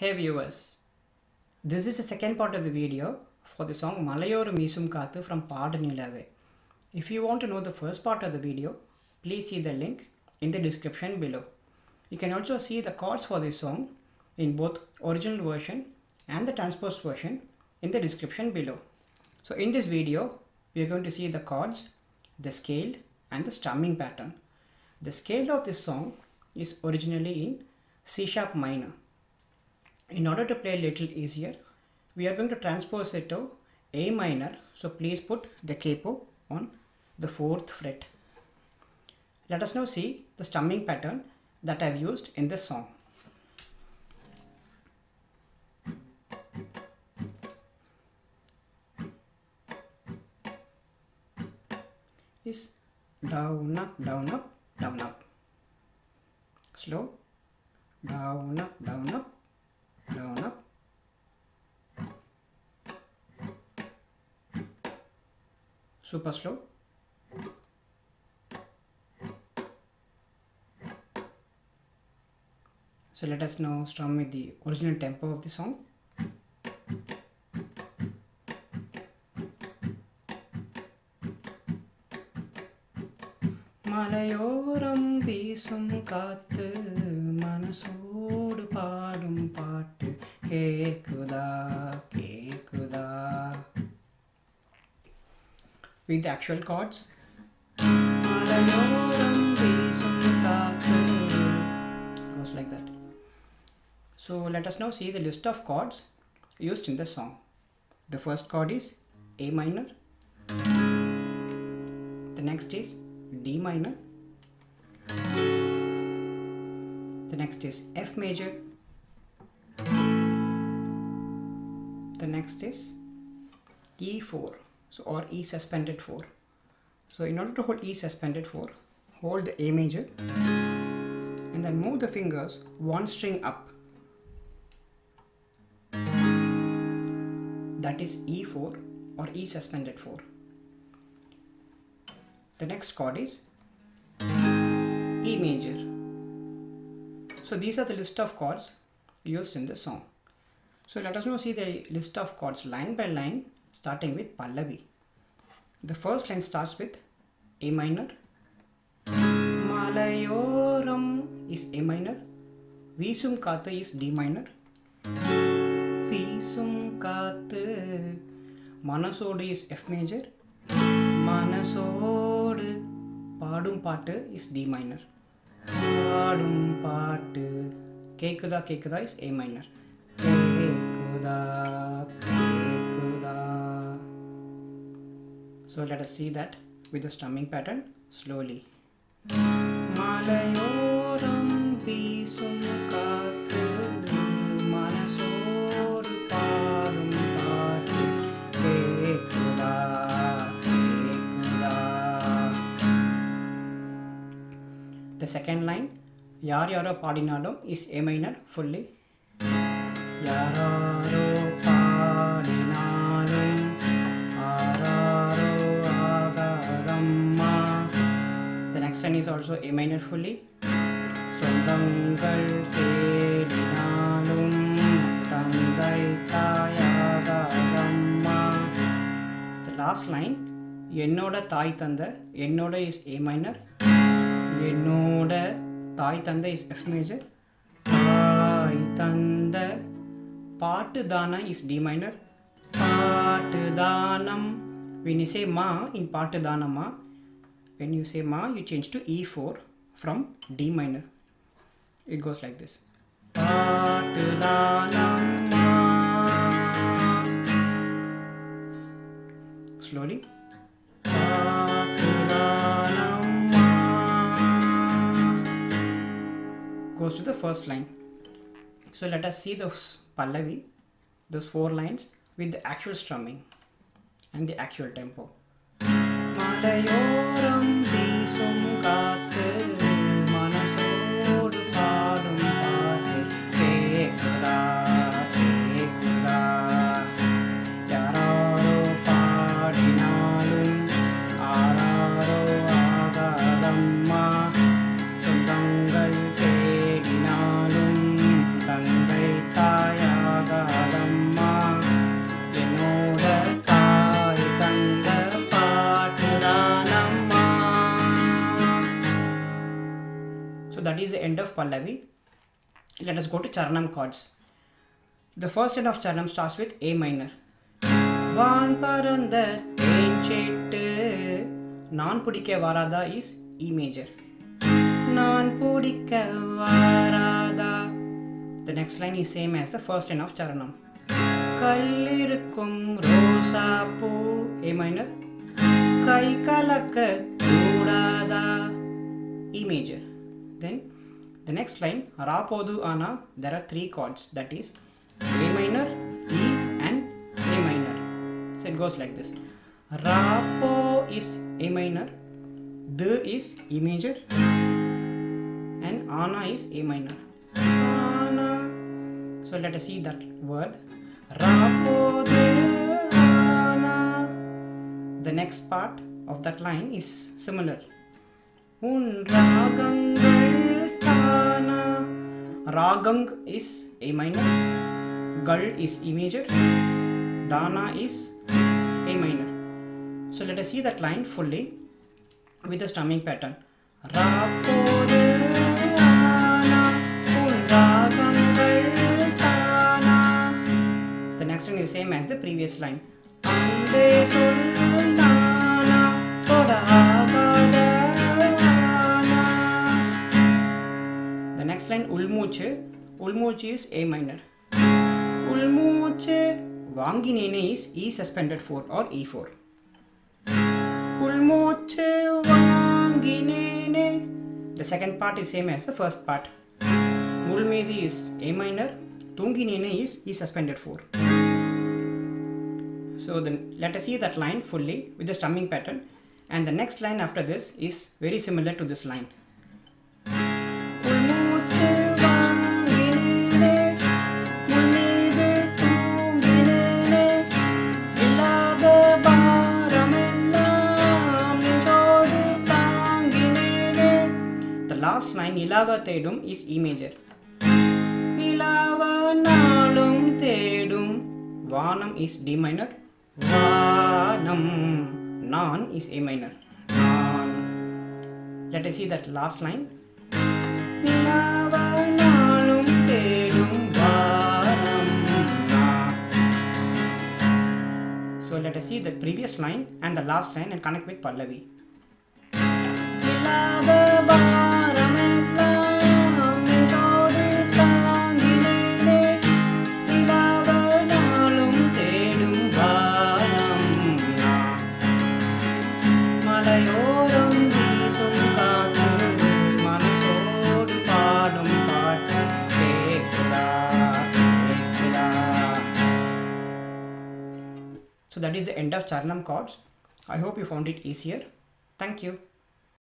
Hey viewers, this is the second part of the video for the song Malaiyoram Veesum Kaathu from Paadu Nilaavey. If you want to know the first part of the video, please see the link in the description below. You can also see the chords for this song in both original version and the transposed version in the description below. So in this video, we are going to see the chords, the scale and the strumming pattern. The scale of this song is originally in C sharp minor. In order to play a little easier, we are going to transpose it to A minor. So please put the capo on the fourth fret. Let us now see the strumming pattern that I have used in this song. Is down up, down up, down up. Slow, down up, down up, down up. Super slow. So let us now strum with the original tempo of the song. மலையோரம் வீசும் காத்து மனசோடு பாடும் பாட்டு Kuda, Read the actual chords. Goes like that. So let us now see the list of chords used in the song. The first chord is A minor. The next is D minor. The next is F major. The next is E4 so or E suspended 4. So in order to hold E suspended 4, hold the A major and then move the fingers one string up. That is E4 or E suspended 4. The next chord is E major. So these are the list of chords used in the song. So let us now see the list of chords line by line starting with Pallavi. The first line starts with A minor. Malayoram is A minor. Visum Katha is D minor. Visum Katha Manasodu is F major. மனசோடு பாடும் பாட்டு is D minor பாடும் பாட்டு கேக்குதா கேக்குதா is A minor கேக்குதா கேக்குதா so let us see that with the strumming pattern slowly மலையோரம் வீசும் காற்று மனசோடு பாடும் பாட்டு கேக்குதா The second line, யார் யாரோ பாடினாலும் is A minor fully. யாராரோ பாடினாலும் ஆராரோ ஆகாரம்மா. The next line is also A minor fully. சொந்தங்கள் தேடினாலும் தந்தை தாயாகாரம்மா. The last line, என்னோட தாய் தந்த என்னோட இஸ் A மைனர் என்னோட தாய் தந்தை இஸ் எஃப் மேஜர் தாய் தந்த Paatu Dana is D minor. Part Danam. When you say Ma in Paatu Dana Ma, when you say Ma, you change to E4 from D minor. It goes like this. Slowly. goes to the first line. So let us see those Pallavi, those four lines with the actual strumming and the actual tempo. Is the end of Pallavi. Let us go to Charanam chords. The first end of Charanam starts with A minor. வான் பறந்த தேஞ்சேட்டு நான் பிடிக்க வாராதா is E major நான் பிடிக்க வாராதா The next line is same as the first line of Charanam. கல்லிருக்கும் ரோசா பூ A minor. கை கலக்க கூடாதா E major. Then the next line Rapodu Ana there are three chords that is A minor, E and A minor. So it goes like this. Rapo is A minor, D is E major and Ana is A minor. Ana. So let us see that word. Rapo de Ana. The next part of that line is similar. Un உன் na. Ragang is A minor, Gal is E major, Dana is A minor. So let us see that line fully with the strumming pattern. The next one is same as the previous line. next line உள்மூச்சு உள்மூச்சு is A minor. உள்மூச்சு வாங்கினேனே is E suspended 4 or E4. உள்மூச்சு வாங்கினேனே The second part is same as the first part. உள்மீதி is A minor. தூங்கினேனே is E suspended 4. So then let us see that line fully with the strumming pattern and the next line after this is very similar to this line. last line இலாவ தேடும் is E major. நிலாவ நாளும் தேடும் வானம் is D minor. வானம் நான் is A minor. நான். Let us see that last line. நிலாவ நாளும் தேடும் வானம் நான். So let us see the previous line and the last line and connect with Pallavi. So that is the end of Charanam chords. I hope you found it easier. Thank you.